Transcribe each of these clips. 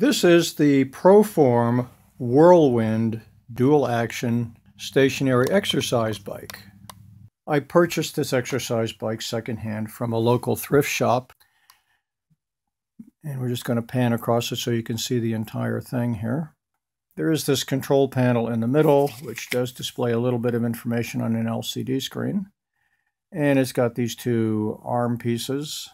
This is the Proform Whirlwind Dual Action Stationary Exercise Bike. I purchased this exercise bike secondhand from a local thrift shop. And we're just going to pan across it so you can see the entire thing here. There is this control panel in the middle, which does display a little bit of information on an LCD screen. And it's got these two arm pieces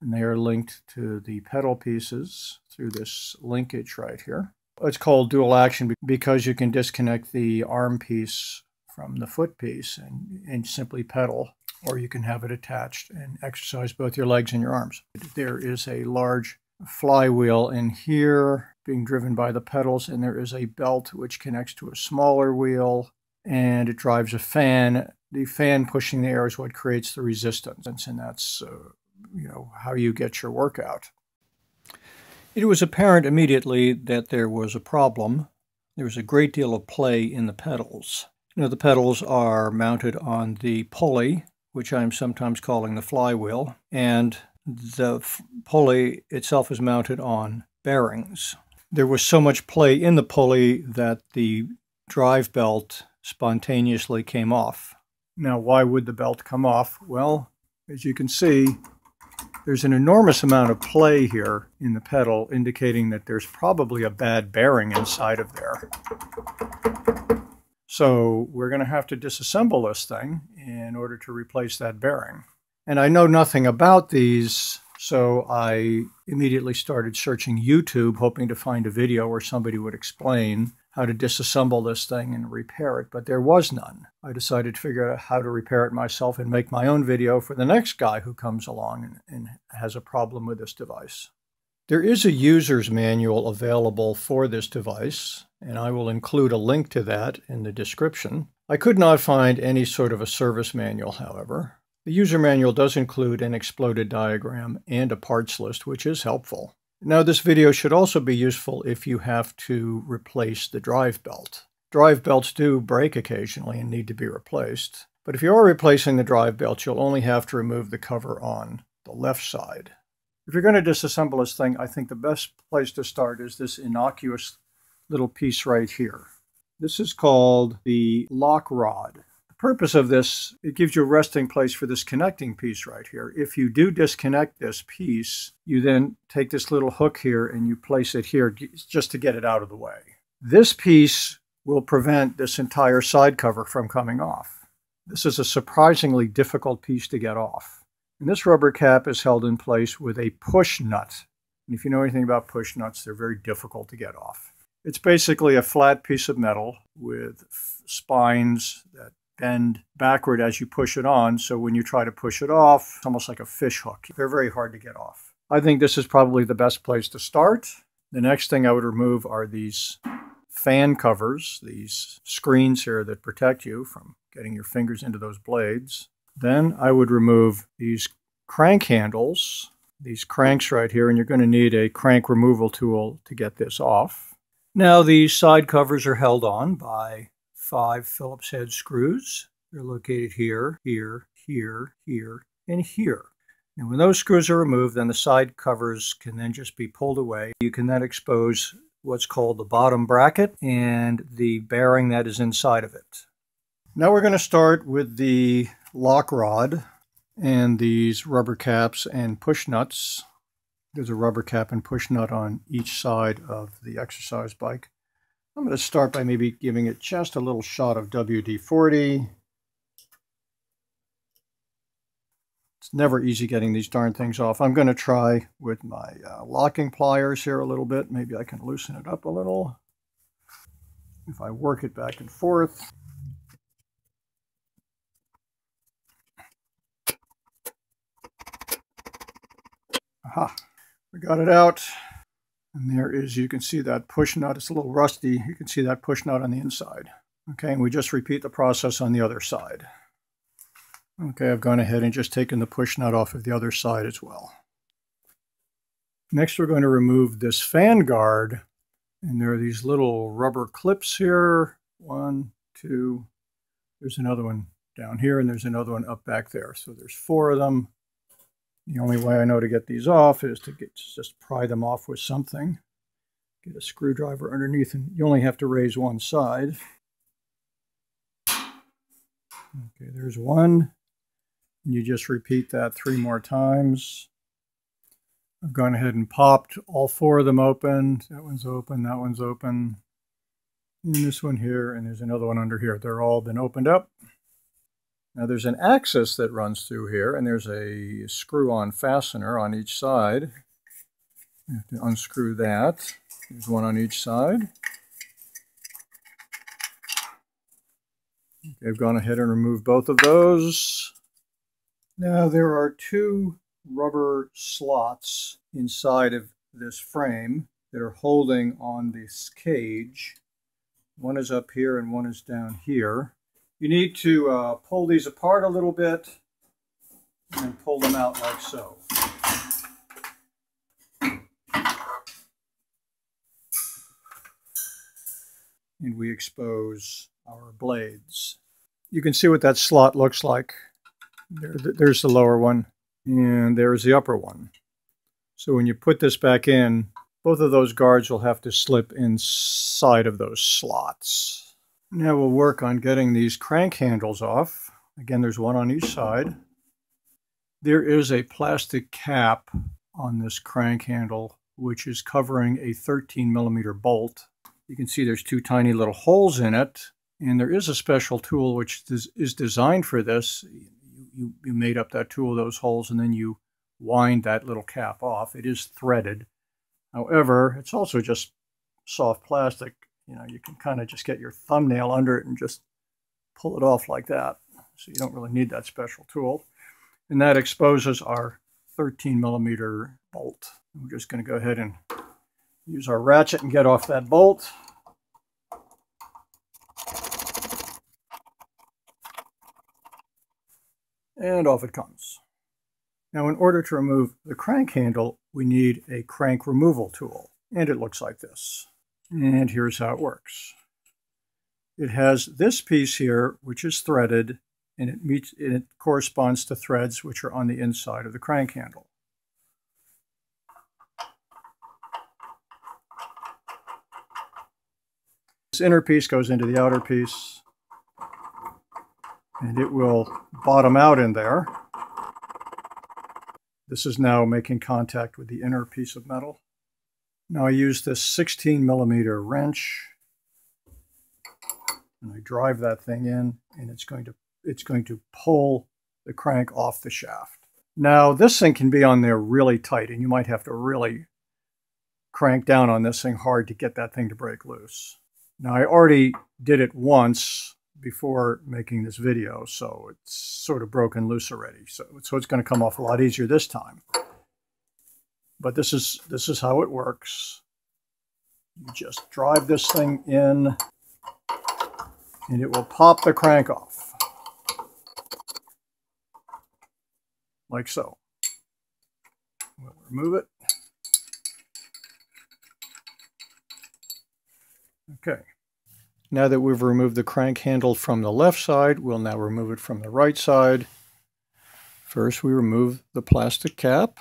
and they are linked to the pedal pieces through this linkage right here. It's called dual action because you can disconnect the arm piece from the foot piece and, and simply pedal, or you can have it attached and exercise both your legs and your arms. There is a large flywheel in here being driven by the pedals, and there is a belt which connects to a smaller wheel and it drives a fan. The fan pushing the air is what creates the resistance, and that's uh, you know, how you get your workout. It was apparent immediately that there was a problem. There was a great deal of play in the pedals. You know, the pedals are mounted on the pulley, which I'm sometimes calling the flywheel, and the pulley itself is mounted on bearings. There was so much play in the pulley that the drive belt spontaneously came off. Now, why would the belt come off? Well, as you can see, there's an enormous amount of play here in the pedal, indicating that there's probably a bad bearing inside of there. So we're going to have to disassemble this thing in order to replace that bearing. And I know nothing about these, so I immediately started searching YouTube, hoping to find a video where somebody would explain how to disassemble this thing and repair it, but there was none. I decided to figure out how to repair it myself and make my own video for the next guy who comes along and, and has a problem with this device. There is a user's manual available for this device, and I will include a link to that in the description. I could not find any sort of a service manual, however. The user manual does include an exploded diagram and a parts list, which is helpful. Now this video should also be useful if you have to replace the drive belt. Drive belts do break occasionally and need to be replaced, but if you are replacing the drive belt, you'll only have to remove the cover on the left side. If you're going to disassemble this thing, I think the best place to start is this innocuous little piece right here. This is called the lock rod purpose of this, it gives you a resting place for this connecting piece right here. If you do disconnect this piece, you then take this little hook here and you place it here just to get it out of the way. This piece will prevent this entire side cover from coming off. This is a surprisingly difficult piece to get off. And this rubber cap is held in place with a push nut. And if you know anything about push nuts, they're very difficult to get off. It's basically a flat piece of metal with spines that bend backward as you push it on. So when you try to push it off, it's almost like a fish hook. They're very hard to get off. I think this is probably the best place to start. The next thing I would remove are these fan covers, these screens here that protect you from getting your fingers into those blades. Then I would remove these crank handles, these cranks right here, and you're going to need a crank removal tool to get this off. Now these side covers are held on by five Phillips head screws. They're located here, here, here, here, and here. And when those screws are removed, then the side covers can then just be pulled away. You can then expose what's called the bottom bracket and the bearing that is inside of it. Now we're going to start with the lock rod and these rubber caps and push nuts. There's a rubber cap and push nut on each side of the exercise bike. I'm going to start by maybe giving it just a little shot of WD-40. It's never easy getting these darn things off. I'm going to try with my uh, locking pliers here a little bit. Maybe I can loosen it up a little. If I work it back and forth. Aha, we got it out. And there is, you can see that push nut. It's a little rusty. You can see that push nut on the inside. Okay, and we just repeat the process on the other side. Okay, I've gone ahead and just taken the push nut off of the other side as well. Next, we're going to remove this fan guard. And there are these little rubber clips here. One, two, there's another one down here, and there's another one up back there. So there's four of them. The only way I know to get these off is to get, just pry them off with something. Get a screwdriver underneath and you only have to raise one side. Okay, there's one. You just repeat that three more times. I've gone ahead and popped all four of them open. That one's open, that one's open. And this one here, and there's another one under here. They're all been opened up. Now there's an axis that runs through here, and there's a screw-on fastener on each side. You have to unscrew that. There's one on each side. Okay, I've gone ahead and removed both of those. Now there are two rubber slots inside of this frame that are holding on this cage. One is up here and one is down here. You need to uh, pull these apart a little bit and pull them out like so. And we expose our blades. You can see what that slot looks like. There, there's the lower one, and there's the upper one. So when you put this back in, both of those guards will have to slip inside of those slots. Now we'll work on getting these crank handles off. Again, there's one on each side. There is a plastic cap on this crank handle, which is covering a 13 millimeter bolt. You can see there's two tiny little holes in it, and there is a special tool which is designed for this. You, you made up that tool, those holes, and then you wind that little cap off. It is threaded. However, it's also just soft plastic you know, you can kind of just get your thumbnail under it and just pull it off like that. So you don't really need that special tool. And that exposes our 13 millimeter bolt. We're just going to go ahead and use our ratchet and get off that bolt. And off it comes. Now in order to remove the crank handle, we need a crank removal tool. And it looks like this. And here's how it works. It has this piece here, which is threaded, and it, meets, and it corresponds to threads which are on the inside of the crank handle. This inner piece goes into the outer piece, and it will bottom out in there. This is now making contact with the inner piece of metal. Now I use this 16 millimeter wrench and I drive that thing in and it's going to it's going to pull the crank off the shaft. Now this thing can be on there really tight and you might have to really crank down on this thing hard to get that thing to break loose. Now I already did it once before making this video so it's sort of broken loose already so, so it's going to come off a lot easier this time. But this is this is how it works. You just drive this thing in and it will pop the crank off. Like so. We'll remove it. Okay. Now that we've removed the crank handle from the left side, we'll now remove it from the right side. First, we remove the plastic cap.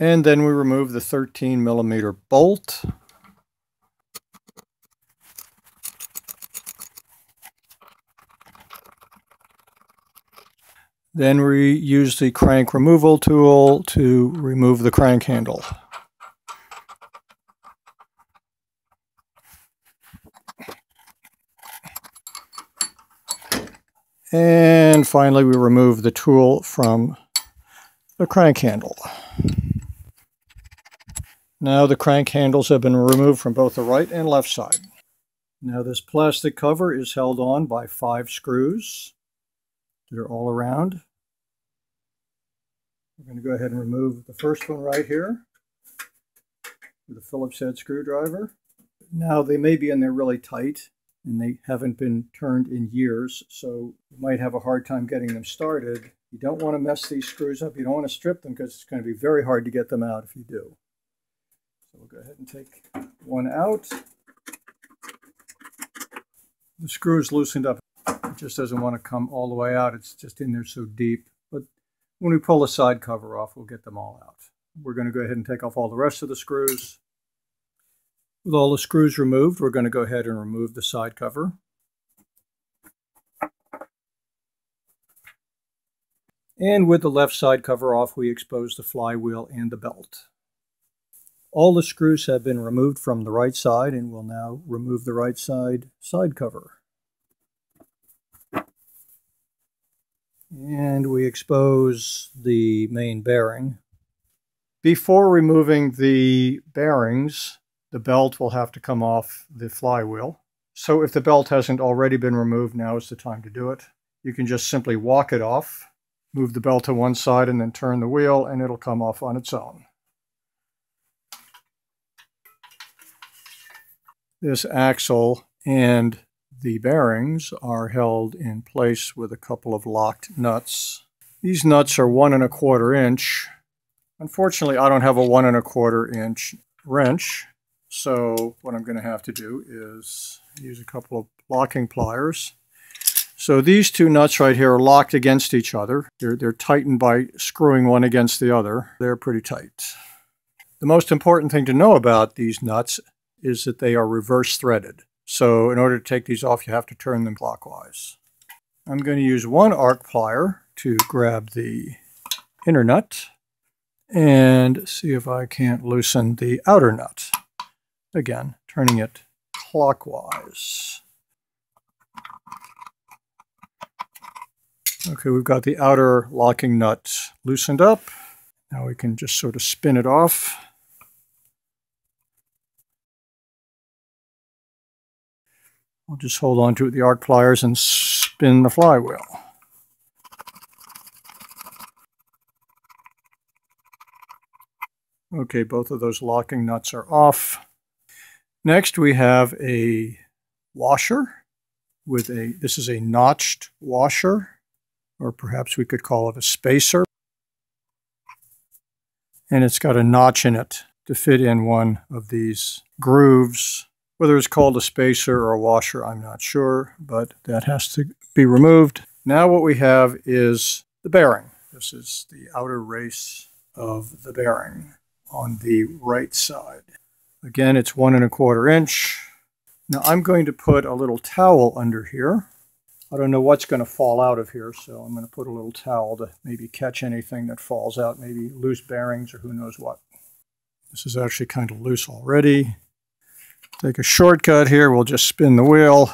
And then we remove the 13 millimeter bolt. Then we use the crank removal tool to remove the crank handle. And finally, we remove the tool from the crank handle. Now the crank handles have been removed from both the right and left side. Now this plastic cover is held on by five screws that are all around. We're going to go ahead and remove the first one right here with a Phillips head screwdriver. Now they may be in there really tight and they haven't been turned in years, so you might have a hard time getting them started. You don't want to mess these screws up. You don't want to strip them because it's going to be very hard to get them out if you do. So we'll go ahead and take one out. The screw is loosened up. It just doesn't want to come all the way out. It's just in there so deep. But When we pull the side cover off, we'll get them all out. We're going to go ahead and take off all the rest of the screws. With all the screws removed, we're going to go ahead and remove the side cover. And with the left side cover off, we expose the flywheel and the belt. All the screws have been removed from the right side and we'll now remove the right side side cover. And we expose the main bearing. Before removing the bearings, the belt will have to come off the flywheel. So if the belt hasn't already been removed, now is the time to do it. You can just simply walk it off Move the belt to one side and then turn the wheel and it'll come off on its own. This axle and the bearings are held in place with a couple of locked nuts. These nuts are one and a quarter inch. Unfortunately, I don't have a one and a quarter inch wrench, so what I'm going to have to do is use a couple of locking pliers so these two nuts right here are locked against each other. They're, they're tightened by screwing one against the other. They're pretty tight. The most important thing to know about these nuts is that they are reverse threaded. So in order to take these off, you have to turn them clockwise. I'm going to use one arc plier to grab the inner nut and see if I can't loosen the outer nut. Again, turning it clockwise. Okay, we've got the outer locking nut loosened up. Now we can just sort of spin it off. I'll just hold on to it with the arc pliers and spin the flywheel. Okay, both of those locking nuts are off. Next we have a washer with a, this is a notched washer or perhaps we could call it a spacer. And it's got a notch in it to fit in one of these grooves. Whether it's called a spacer or a washer, I'm not sure, but that has to be removed. Now what we have is the bearing. This is the outer race of the bearing on the right side. Again, it's one and a quarter inch. Now I'm going to put a little towel under here I don't know what's going to fall out of here, so I'm going to put a little towel to maybe catch anything that falls out, maybe loose bearings or who knows what. This is actually kind of loose already. Take a shortcut here, we'll just spin the wheel.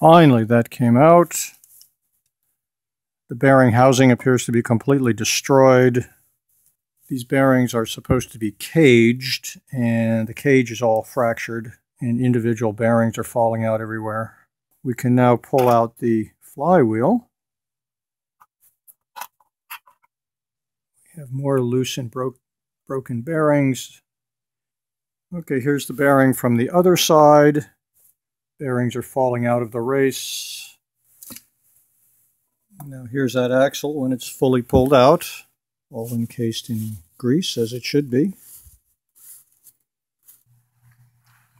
Finally, that came out. The bearing housing appears to be completely destroyed. These bearings are supposed to be caged, and the cage is all fractured, and individual bearings are falling out everywhere. We can now pull out the flywheel. We have more loose and bro broken bearings. Okay, here's the bearing from the other side. Bearings are falling out of the race. Now here's that axle when it's fully pulled out, all encased in grease as it should be.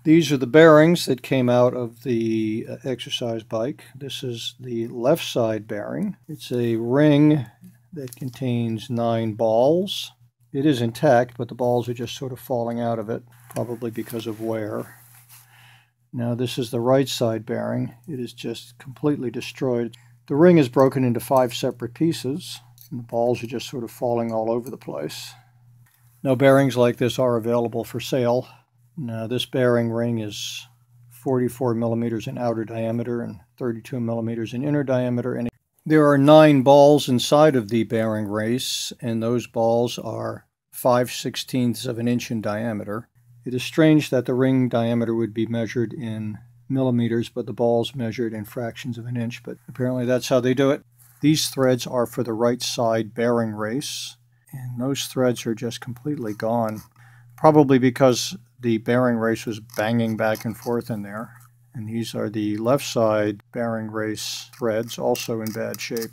These are the bearings that came out of the uh, exercise bike. This is the left side bearing. It's a ring that contains nine balls. It is intact, but the balls are just sort of falling out of it, probably because of wear. Now this is the right side bearing. It is just completely destroyed. The ring is broken into five separate pieces, and the balls are just sort of falling all over the place. Now bearings like this are available for sale. Now this bearing ring is 44 millimeters in outer diameter and 32 millimeters in inner diameter. And there are nine balls inside of the bearing race, and those balls are 5 sixteenths of an inch in diameter. It is strange that the ring diameter would be measured in millimeters, but the ball's measured in fractions of an inch, but apparently that's how they do it. These threads are for the right side bearing race, and those threads are just completely gone, probably because the bearing race was banging back and forth in there. And these are the left side bearing race threads, also in bad shape.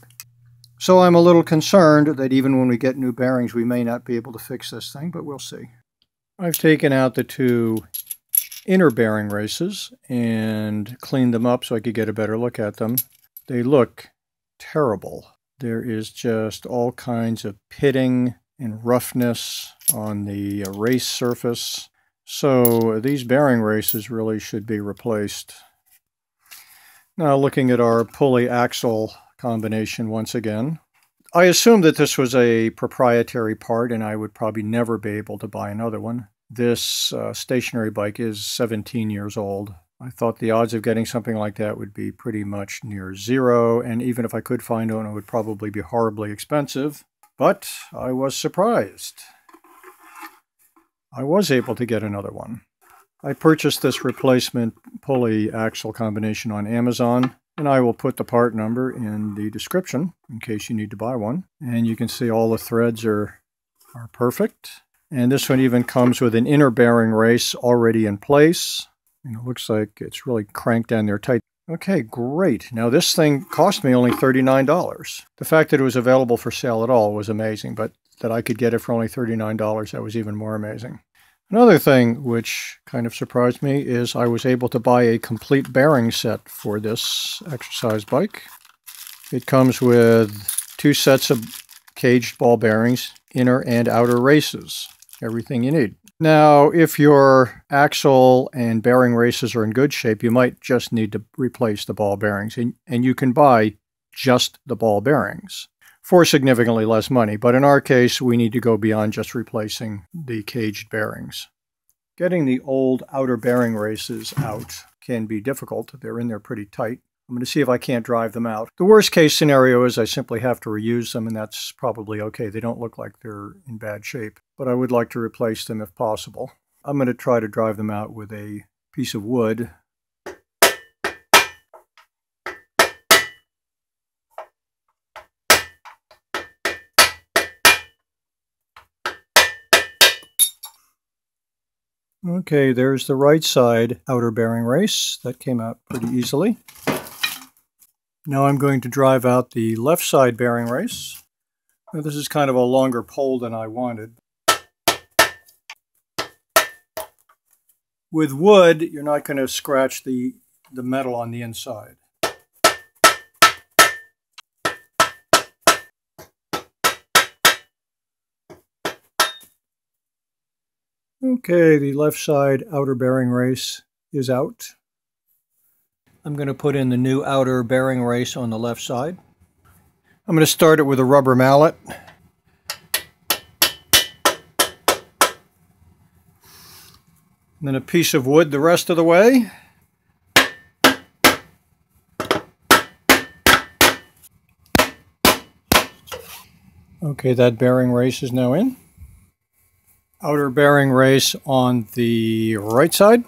So I'm a little concerned that even when we get new bearings, we may not be able to fix this thing, but we'll see. I've taken out the two inner bearing races and cleaned them up so I could get a better look at them. They look terrible. There is just all kinds of pitting and roughness on the race surface. So these bearing races really should be replaced. Now looking at our pulley axle combination once again. I assume that this was a proprietary part and I would probably never be able to buy another one. This uh, stationary bike is 17 years old. I thought the odds of getting something like that would be pretty much near zero, and even if I could find one, it would probably be horribly expensive. But I was surprised. I was able to get another one. I purchased this replacement pulley axle combination on Amazon. And I will put the part number in the description in case you need to buy one. And you can see all the threads are, are perfect. And this one even comes with an inner bearing race already in place. It looks like it's really cranked down there tight. Okay, great. Now this thing cost me only $39. The fact that it was available for sale at all was amazing, but that I could get it for only $39, that was even more amazing. Another thing which kind of surprised me is I was able to buy a complete bearing set for this exercise bike. It comes with two sets of caged ball bearings, inner and outer races, everything you need. Now, if your axle and bearing races are in good shape, you might just need to replace the ball bearings, and, and you can buy just the ball bearings for significantly less money. But in our case, we need to go beyond just replacing the caged bearings. Getting the old outer bearing races out can be difficult. They're in there pretty tight. I'm going to see if I can't drive them out. The worst case scenario is I simply have to reuse them, and that's probably okay. They don't look like they're in bad shape, but I would like to replace them if possible. I'm going to try to drive them out with a piece of wood Okay, there's the right side outer bearing race. That came out pretty easily. Now I'm going to drive out the left side bearing race. Now this is kind of a longer pole than I wanted. With wood, you're not going to scratch the, the metal on the inside. Okay, the left side outer bearing race is out. I'm going to put in the new outer bearing race on the left side. I'm going to start it with a rubber mallet. And then a piece of wood the rest of the way. Okay, that bearing race is now in outer bearing race on the right side.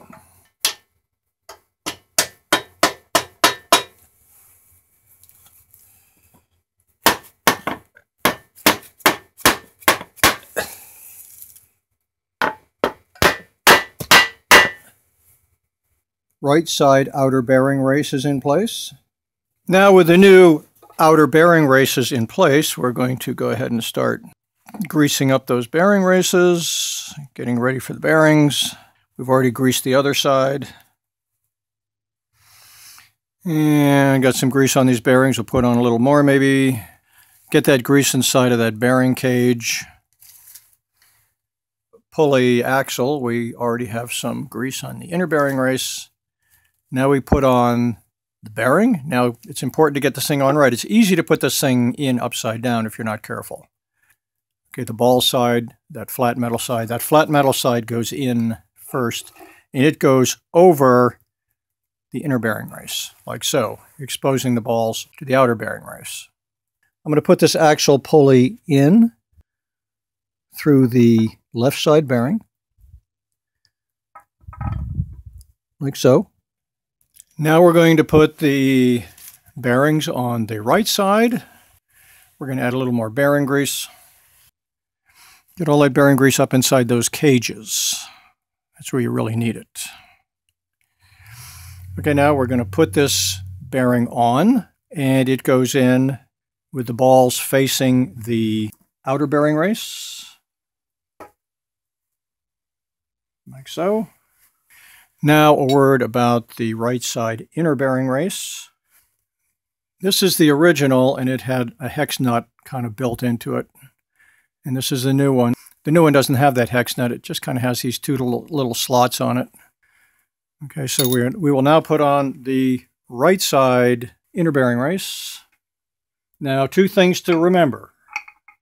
Right side outer bearing race is in place. Now with the new outer bearing races in place, we're going to go ahead and start greasing up those bearing races, getting ready for the bearings. We've already greased the other side. And got some grease on these bearings. We'll put on a little more maybe. Get that grease inside of that bearing cage. Pulley axle, we already have some grease on the inner bearing race. Now we put on the bearing. Now it's important to get this thing on right. It's easy to put this thing in upside down if you're not careful. Okay, the ball side, that flat metal side, that flat metal side goes in first, and it goes over the inner bearing race, like so, exposing the balls to the outer bearing race. I'm going to put this axle pulley in through the left side bearing, like so. Now we're going to put the bearings on the right side. We're going to add a little more bearing grease. Get all that bearing grease up inside those cages. That's where you really need it. Okay, now we're going to put this bearing on, and it goes in with the balls facing the outer bearing race. Like so. Now a word about the right side inner bearing race. This is the original and it had a hex nut kind of built into it. And this is the new one. The new one doesn't have that hex nut. It just kind of has these two little, little slots on it. Okay, so we we will now put on the right side inner bearing race. Now, two things to remember.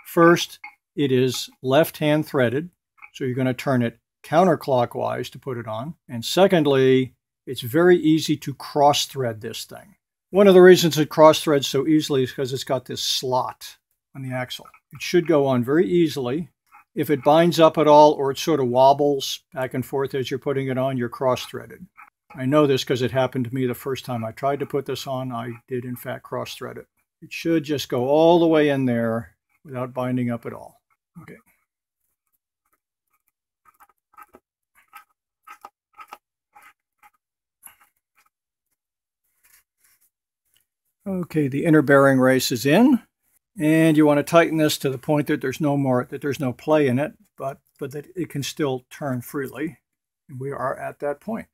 First, it is left-hand threaded, so you're going to turn it counterclockwise to put it on. And secondly, it's very easy to cross-thread this thing. One of the reasons it cross-threads so easily is because it's got this slot on the axle. It should go on very easily. If it binds up at all or it sort of wobbles back and forth as you're putting it on, you're cross-threaded. I know this because it happened to me the first time I tried to put this on. I did, in fact, cross-thread it. It should just go all the way in there without binding up at all. Okay. Okay, the inner bearing race is in. And you want to tighten this to the point that there's no more, that there's no play in it, but, but that it can still turn freely. And we are at that point.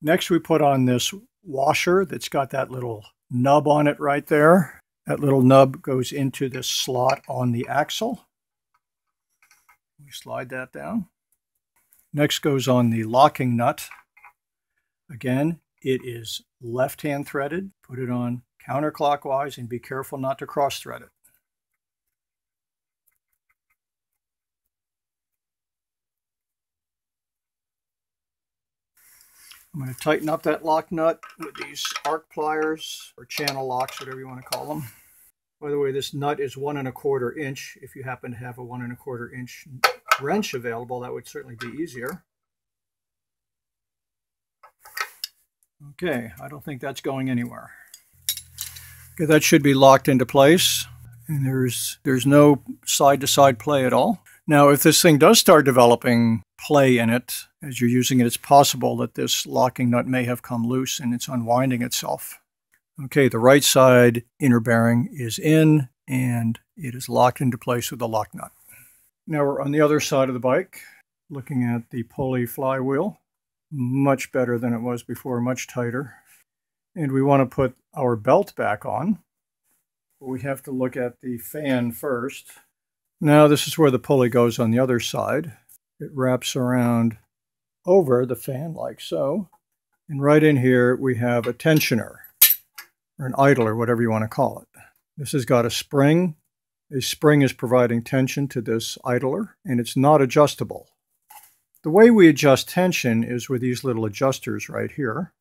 Next, we put on this washer that's got that little nub on it right there. That little nub goes into this slot on the axle. We slide that down. Next goes on the locking nut. Again, it is left-hand threaded. Put it on counterclockwise and be careful not to cross thread it. I'm going to tighten up that lock nut with these arc pliers or channel locks, whatever you want to call them. By the way, this nut is one and a quarter inch. If you happen to have a one and a quarter inch wrench available, that would certainly be easier. Okay, I don't think that's going anywhere. Okay, that should be locked into place. And there's there's no side-to-side -side play at all. Now, if this thing does start developing play in it as you're using it, it's possible that this locking nut may have come loose and it's unwinding itself. Okay, the right side inner bearing is in and it is locked into place with the lock nut. Now we're on the other side of the bike, looking at the pulley flywheel. Much better than it was before, much tighter. And we want to put our belt back on. We have to look at the fan first. Now this is where the pulley goes on the other side. It wraps around over the fan like so. And right in here we have a tensioner, or an idler, whatever you want to call it. This has got a spring. A spring is providing tension to this idler, and it's not adjustable. The way we adjust tension is with these little adjusters right here.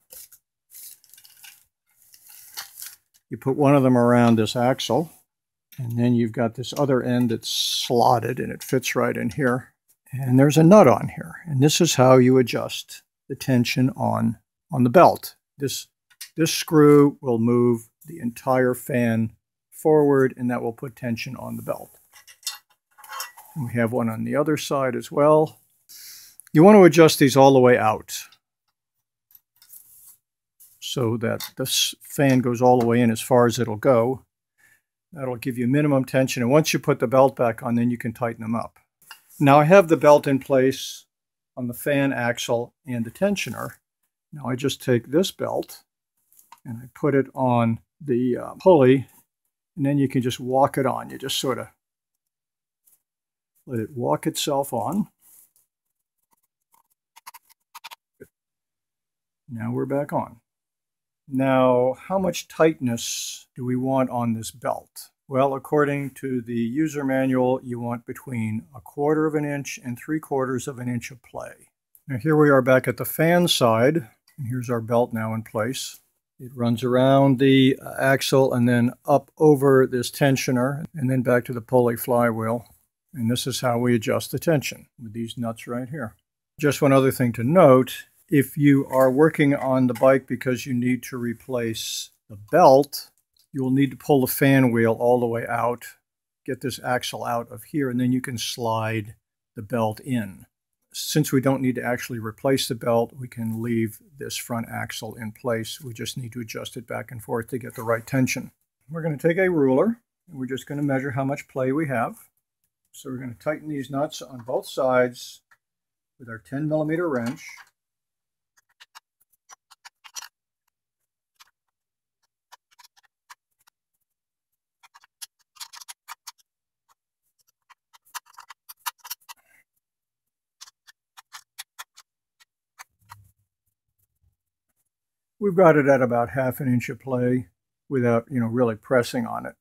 You put one of them around this axle, and then you've got this other end that's slotted and it fits right in here. And there's a nut on here. And this is how you adjust the tension on, on the belt. This, this screw will move the entire fan forward and that will put tension on the belt. And we have one on the other side as well. You want to adjust these all the way out so that this fan goes all the way in as far as it'll go. That'll give you minimum tension. And once you put the belt back on, then you can tighten them up. Now I have the belt in place on the fan axle and the tensioner. Now I just take this belt and I put it on the uh, pulley and then you can just walk it on. You just sort of let it walk itself on. Now we're back on. Now, how much tightness do we want on this belt? Well, according to the user manual, you want between a quarter of an inch and three quarters of an inch of play. Now here we are back at the fan side. And here's our belt now in place. It runs around the uh, axle and then up over this tensioner and then back to the pulley flywheel. And this is how we adjust the tension with these nuts right here. Just one other thing to note if you are working on the bike because you need to replace the belt, you will need to pull the fan wheel all the way out, get this axle out of here, and then you can slide the belt in. Since we don't need to actually replace the belt, we can leave this front axle in place. We just need to adjust it back and forth to get the right tension. We're going to take a ruler and we're just going to measure how much play we have. So we're going to tighten these nuts on both sides with our 10 millimeter wrench. We've got it at about half an inch of play without, you know, really pressing on it.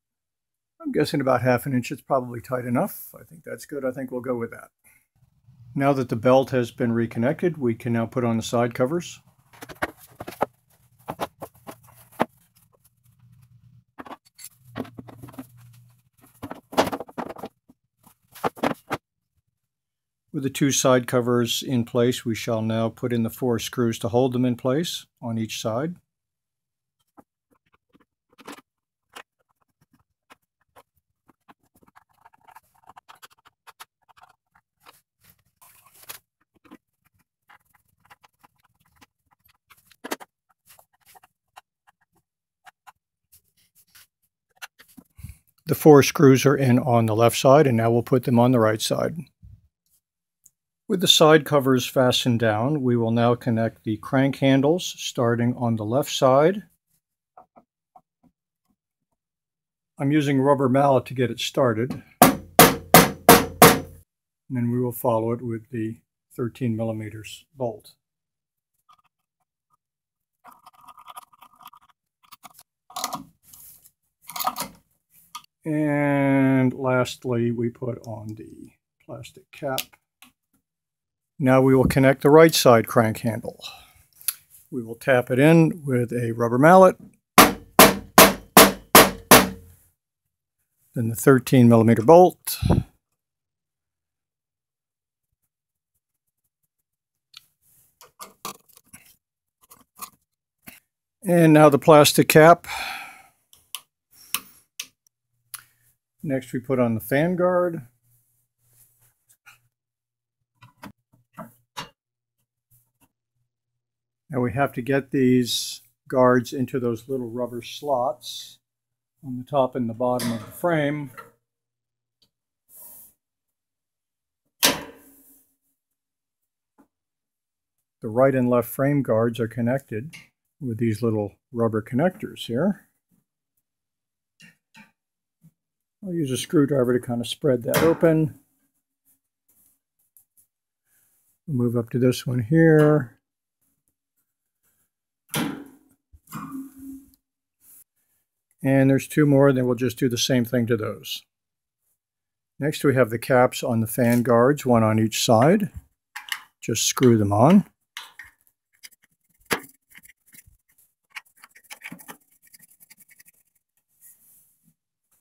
I'm guessing about half an inch it's probably tight enough. I think that's good. I think we'll go with that. Now that the belt has been reconnected, we can now put on the side covers. The two side covers in place, we shall now put in the four screws to hold them in place on each side. The four screws are in on the left side and now we'll put them on the right side. With the side covers fastened down, we will now connect the crank handles starting on the left side. I'm using a rubber mallet to get it started. And then we will follow it with the 13 millimeters bolt. And lastly, we put on the plastic cap. Now we will connect the right side crank handle. We will tap it in with a rubber mallet. Then the 13 millimeter bolt. And now the plastic cap. Next we put on the fan guard. Now we have to get these guards into those little rubber slots on the top and the bottom of the frame. The right and left frame guards are connected with these little rubber connectors here. I'll use a screwdriver to kind of spread that open. move up to this one here. And there's two more, then we'll just do the same thing to those. Next we have the caps on the fan guards, one on each side. Just screw them on.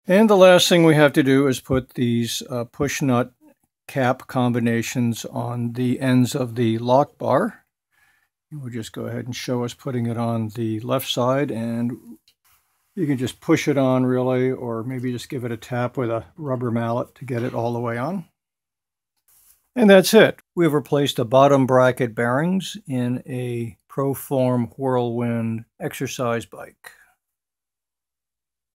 And the last thing we have to do is put these uh, push nut cap combinations on the ends of the lock bar. We'll just go ahead and show us putting it on the left side and you can just push it on really or maybe just give it a tap with a rubber mallet to get it all the way on. And that's it. We've replaced the bottom bracket bearings in a Proform Whirlwind exercise bike.